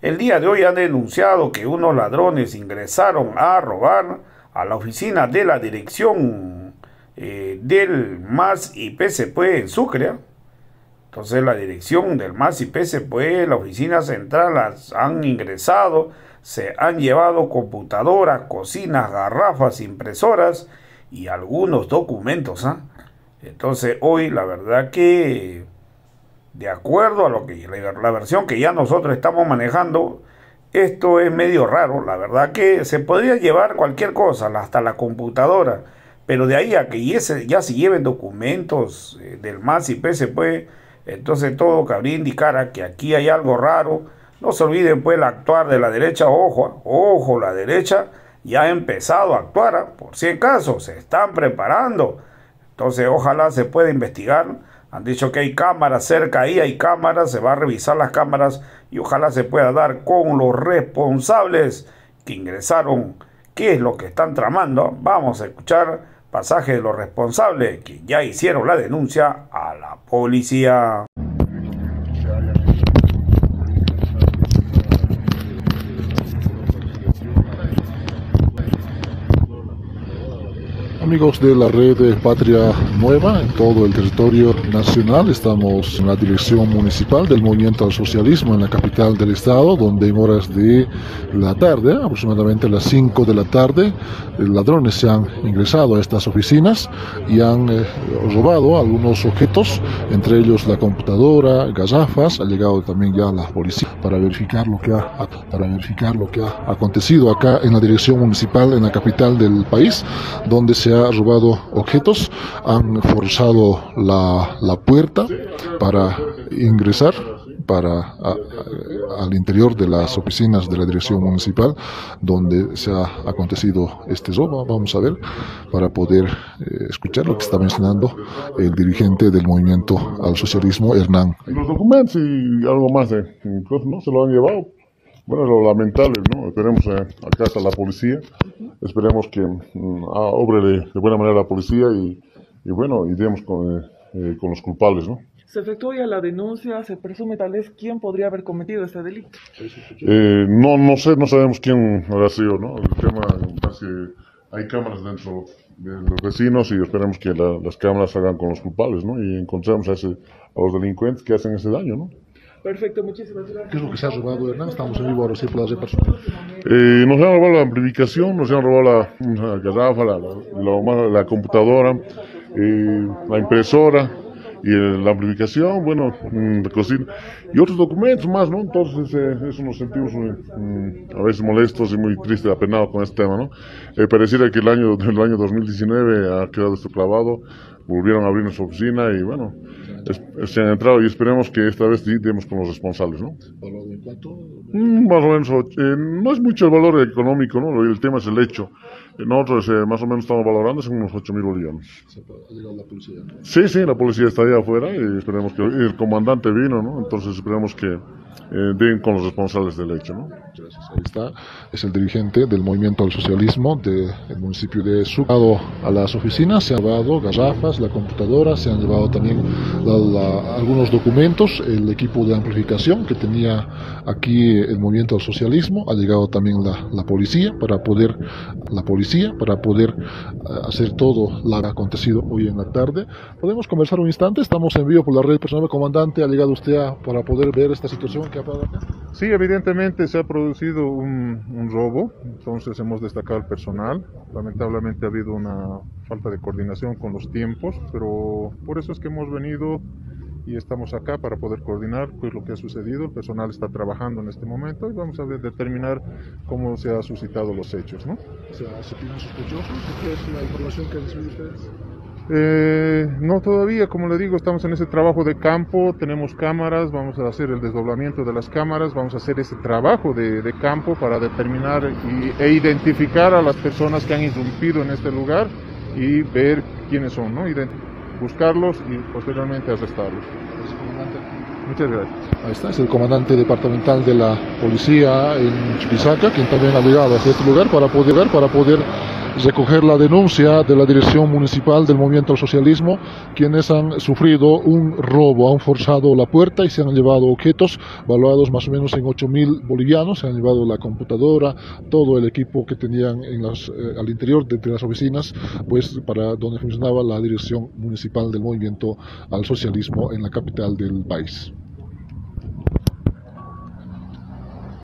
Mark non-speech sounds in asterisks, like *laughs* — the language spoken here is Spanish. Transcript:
El día de hoy han denunciado que unos ladrones ingresaron a robar a la oficina de la dirección eh, del MAS y PCP en Sucre. Entonces la dirección del MAS y PCP, la oficina central, han ingresado, se han llevado computadoras, cocinas, garrafas, impresoras y algunos documentos. ¿ah? Entonces hoy la verdad que de acuerdo a lo que la, versión que ya nosotros estamos manejando, esto es medio raro. La verdad que se podría llevar cualquier cosa, hasta la computadora, pero de ahí a que ya se, lleven documentos eh, del MAS y PSP, entonces todo cabría indicar que aquí hay algo raro. No se olviden pues el actuar de la derecha, ojo, ojo, la derecha ya ha empezado a actuar, por si acaso, se están preparando. Entonces ojalá se pueda investigar han dicho que hay cámaras cerca ahí, hay cámaras, se va a revisar las cámaras y ojalá se pueda dar con los responsables que ingresaron, qué es lo que están tramando. Vamos a escuchar pasaje de los responsables que ya hicieron la denuncia a la policía. Amigos de la red Patria Nueva en todo el territorio nacional, estamos en la dirección municipal del Movimiento al Socialismo en la capital del estado, donde en horas de la tarde, aproximadamente a las 5 de la tarde, ladrones se han ingresado a estas oficinas y han eh, robado algunos objetos, entre ellos la computadora, gafas, ha llegado también ya la policía para verificar lo que ha, para verificar lo que ha acontecido acá en la dirección municipal en la capital del país, donde se ha ha robado objetos, han forzado la, la puerta para ingresar para al interior de las oficinas de la dirección municipal donde se ha acontecido este robo. Vamos a ver para poder eh, escuchar lo que está mencionando el dirigente del movimiento al socialismo, Hernán. Los documentos y algo más de ¿no? Se lo han llevado. Bueno, lo lamentable, ¿no? Esperemos eh, acá está la policía Esperemos que mm, ah, obre de, buena manera la policía y, bueno, iremos con, eh, eh, con los culpables, ¿no? Se efectuó ya la denuncia, se presume tal vez quién podría haber cometido este delito. Eh, no, no sé, no sabemos quién habrá sido, ¿no? El tema es que hay cámaras dentro de los vecinos y esperemos que las cámaras hagan con los culpables, ¿no? Y encontremos a, ese, a los delincuentes que hacen ese daño, ¿no? Perfecto, muchísimas gracias. ¿Qué es lo que se ha robado, Hernán? Estamos en vivo ahora sí por las personas. Eh, nos han robado la amplificación, nos han robado la, garrafa, la, la, la computadora, eh, la impresora y la amplificación, bueno, mm, la cocina y otros documentos más, ¿no? Entonces, eh, eso nos sentimos mm, a veces molestos y muy tristes, apenados con este tema, ¿no? Eh, pareciera que el año, *laughs* el año 2019 ha quedado esto clavado, volvieron a abrir nuestra oficina y bueno, se han entrado y esperemos que esta vez demos con los responsables, ¿no? Mm, más o menos, eh, no es mucho el valor económico, ¿no? El tema es el hecho. Nosotros eh, más o menos estamos valorando en unos 8 mil bolivianos. ¿Ha llegado la policía? Sí, sí, la policía está afuera y esperemos que el comandante vino, ¿no? Entonces esperemos que eh, con los responsables del hecho. ¿no? Gracias. Ahí está. Es el dirigente del movimiento al socialismo del municipio de Sucado a las oficinas. Se han llevado garrafas, la computadora, se han llevado también algunos documentos, el equipo de amplificación que tenía aquí el movimiento al socialismo. Ha llegado también la, la policía para poder la policía para poder eh, hacer todo lo que ha acontecido hoy en la tarde. Podemos conversar un instante. Estamos en vivo por la red personal. Comandante, ha llegado usted para poder ver esta situación Sí, evidentemente se ha producido un, robo, entonces hemos destacado el personal. Lamentablemente ha habido una falta de coordinación con los tiempos, pero por eso es que hemos venido y estamos acá para poder coordinar pues, lo que ha sucedido. El personal está trabajando en este momento y vamos a determinar cómo se han suscitado los hechos. ¿no? O sea, ¿se tienen sospechosos? ¿Qué es la información que han recibido ustedes? Eh, no todavía, como le digo, estamos en ese trabajo de campo, tenemos cámaras, vamos a hacer el desdoblamiento de las cámaras, vamos a hacer ese trabajo de, campo para determinar e identificar a las personas que han irrumpido en este lugar y ver quiénes son, ¿no? buscarlos y posteriormente arrestarlos. Muchas gracias. Ahí está, es el comandante departamental de la policía en Chuquisaca, quien también ha llegado a este lugar para poder, para poder recoger la denuncia de la Dirección Municipal del Movimiento al Socialismo, quienes han sufrido un robo, han forzado la puerta y se han llevado objetos valuados más o menos en 8 mil bolivianos, se han llevado la computadora, todo el equipo que tenían en las, eh, al interior de, de las oficinas, pues para donde funcionaba la Dirección Municipal del Movimiento al Socialismo en la capital del país.